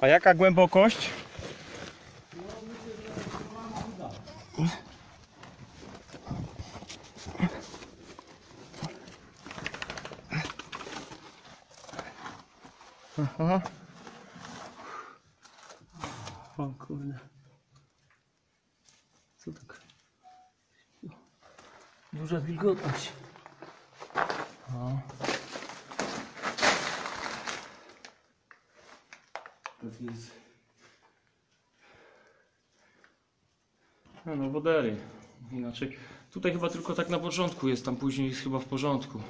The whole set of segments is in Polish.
A jaka głębokość? Aha. O kurde. Co tak? Duża wilgotność. O. A no wodery. Inaczej. Tutaj chyba tylko tak na początku jest, tam później jest chyba w porządku.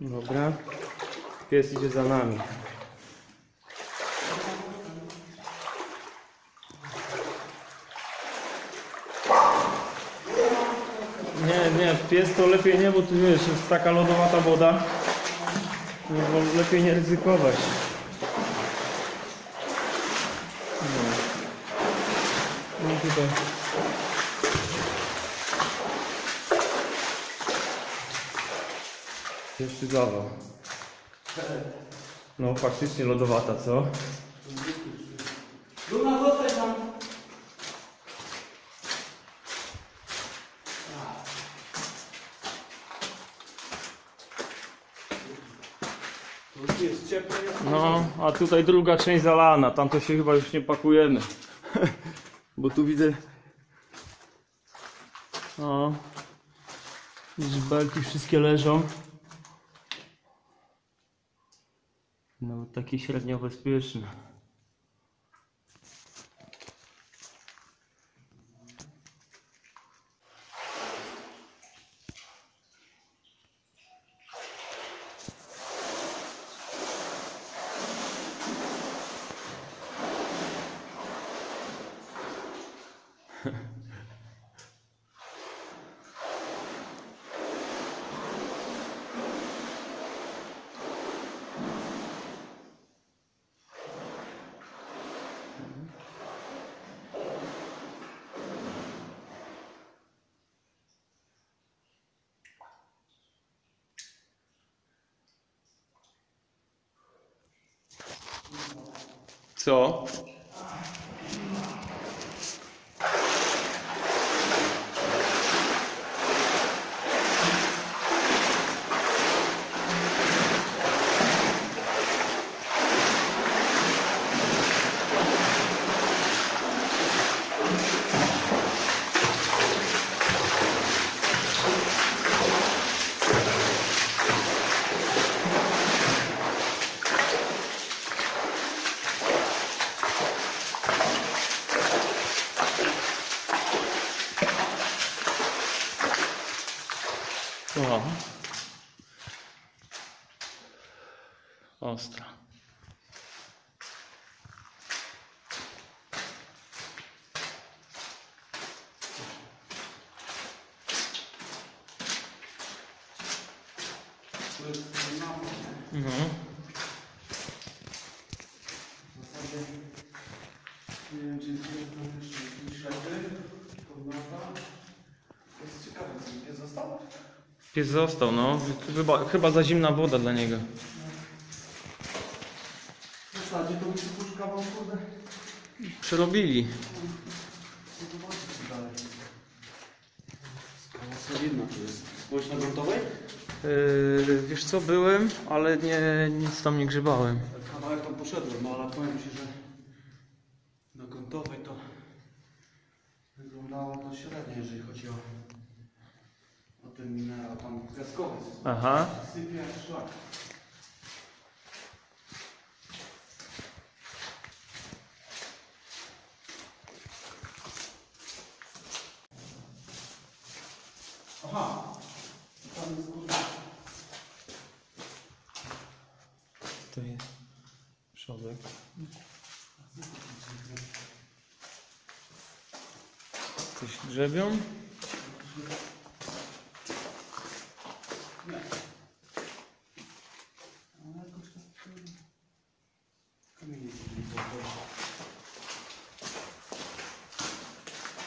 Dobra. Pies idzie za nami. Nie, nie, pies to lepiej nie, bo tu wiesz, jest taka lodowata woda. Lepiej nie ryzykować. Tutaj. Jeszcze zawał. No faktycznie lodowata, co? Luna, zostań tam. No, a tutaj druga część zalana, tam to się chyba już nie pakujemy. Bo tu widzę... O. Widzisz, belki wszystkie leżą. No, takie średnio bezpieczne. Co? O. Ostra. To jest na Mhm. W zasadzie nie wiem, czy jest jeszcze ślepy, podmiota. To jest ciekawe, co nie zostało? Pies został, no. Chyba, chyba za zimna woda dla niego. W zasadzie to mi się puszka wam kurde. Przerobili. Co dalej. Solidna to jest. Byłeś na gruntowej? Yy, wiesz co, byłem, ale nie, nic tam nie grzebałem. Kawałek tam poszedłem, no ale powiem Ci, że na gruntowej to wyglądało to średnio, jeżeli chodzi o ten minerał tam piaskowy. Aha. Sypie jak szlak. Aha, tam jest górna. To jest przodek. Coś grzebią? Ale jakoś tak... Kamienie sobie nie było.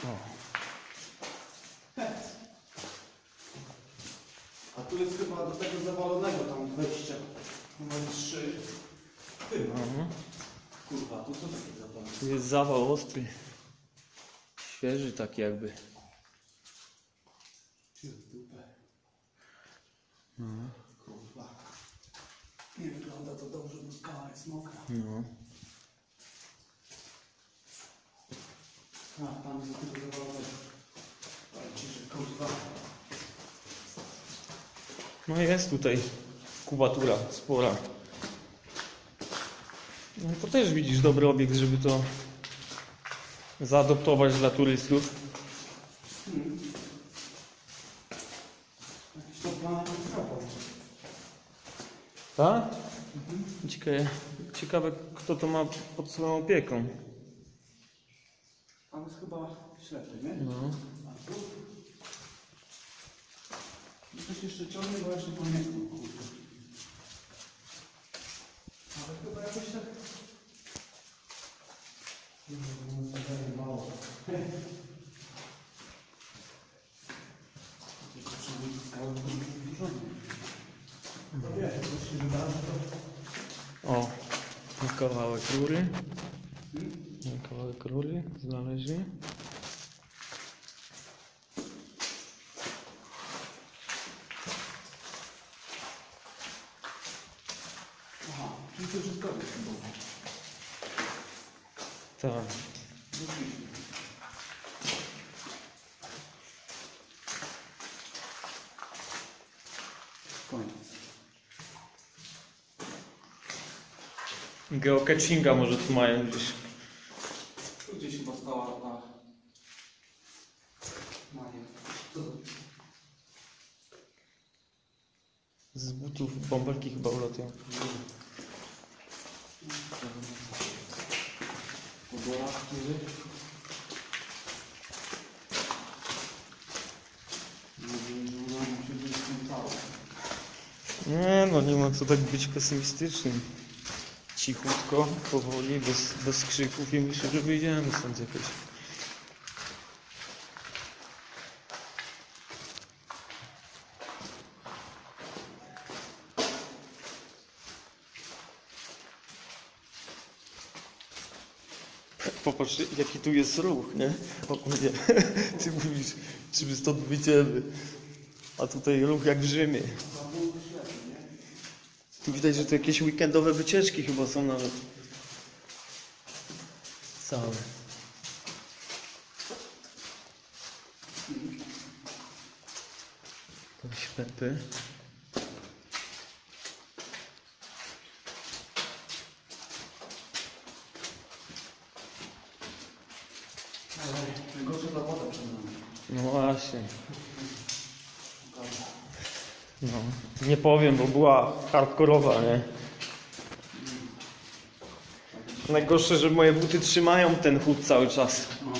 O. A tu jest chyba do tego zawalonego tam wejścia. Numer 3. Chyba. Mhm. Tu jest zawał ostry. Świeży taki jakby. Ty w dupę. Kurwa. Nie wygląda to dobrze, bo skała jest mokra. No. A, pan zawalony. Ciszy, kurwa. No jest tutaj kubatura spora. No to też widzisz dobry obiekt, żeby to zaadoptować dla turystów. Hmm. Jakiś to plan. Tak? Ciekawe, ciekawe kto to ma pod swoją opieką. Pan jest chyba ślepy, nie? No. A tu? No Coś jeszcze ciągnie, bo jeszcze pamiętam, kurwa. Ale chyba jakoś tak... Nie wiem, no to mało. To się to... O, kawałek rury. Kawałek rury znaleźli. Aha, czyli to wszystko jest było. Tak. Koniec. Geocachinga może tu mają gdzieś. Gdzieś chyba stała ta... Maria. Z butów bąbelki chyba ulatują. Który... Nie no, nie ma co tak być pesymistycznym. Cichutko, powoli, bez, bez krzyków i myślę, że wyjdziemy stąd jakoś. Popatrz, jaki tu jest ruch, nie? O kurde, ty mówisz, czy my stąd wyjdziemy. A tutaj ruch jak w Rzymie. Tu widać, że to jakieś weekendowe wycieczki chyba są nawet. Całe. To ślepy. Ale najgorsze dla woda przed nami. No właśnie. No, nie powiem, bo była hardkorowa, nie? Najgorsze, że moje buty trzymają ten chód cały czas. No.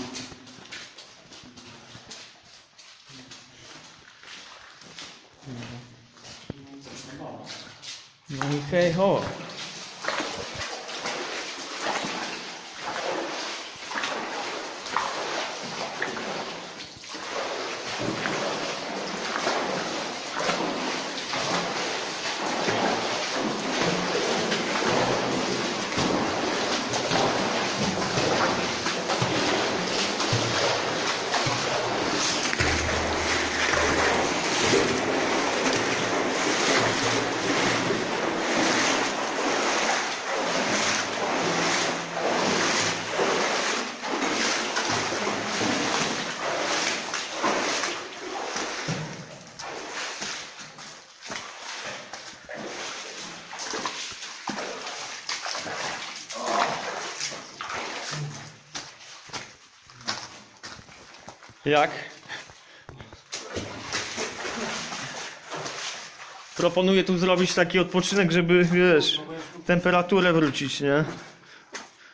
I hej ho. Jak? Proponuję tu zrobić taki odpoczynek, żeby, wiesz, temperaturę wrócić, nie?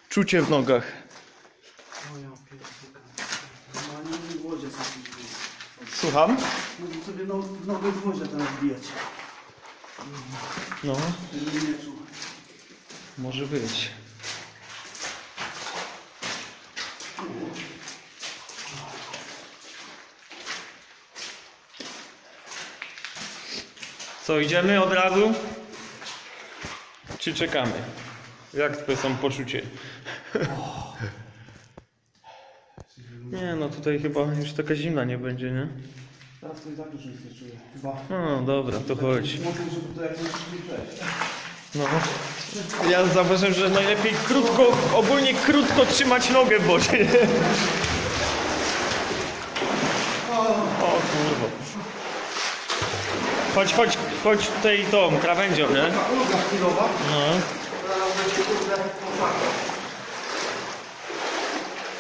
Czucie w nogach. Słucham? Mógł sobie no, w nogę gwoździa teraz wbijać. No, nie czuł. może być. Co, idziemy od razu? Czy czekamy? Jak twoje samopoczucie? Nie no, tutaj chyba już taka zimna nie będzie, nie? Teraz to i tak już nic nie czuję. Chyba. No dobra, to chodź. Mocno, żeby to jak najszybciej przejść. No. Ja zauważyłem, że najlepiej krótko, ogólnie krótko trzymać nogę w wodzie. nie? O kurwa. Chodź, chodź, chodź tutaj tą krawędzią, nie? No.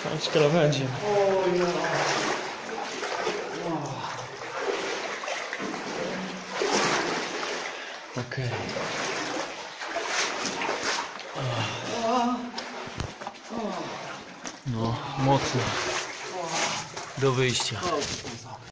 Chodź krawędzią. Okej. No, mocno. Do wyjścia.